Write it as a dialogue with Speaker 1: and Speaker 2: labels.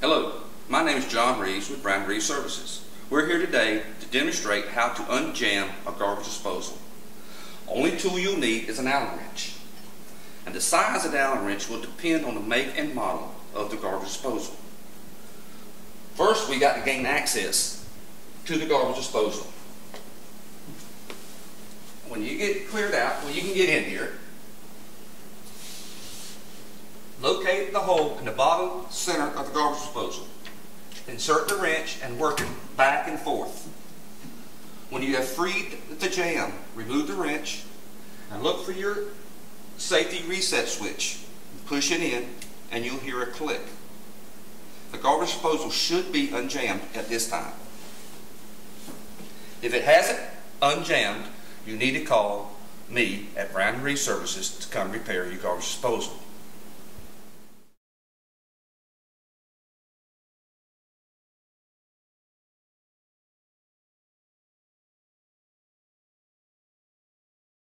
Speaker 1: Hello, my name is John Reaves with Brown Reaves Services. We're here today to demonstrate how to unjam a garbage disposal. Only tool you'll need is an Allen wrench. And the size of the Allen wrench will depend on the make and model of the garbage disposal. First, we got to gain access to the garbage disposal. When you get cleared out, well, you can get in here. Locate the hole in the bottom center of the garbage disposal. Insert the wrench and work it back and forth. When you have freed the jam, remove the wrench and look for your safety reset switch. Push it in and you'll hear a click. The garbage disposal should be unjammed at this time. If it hasn't unjammed, you need to call me at Brown Reaves Services to come repair your garbage disposal.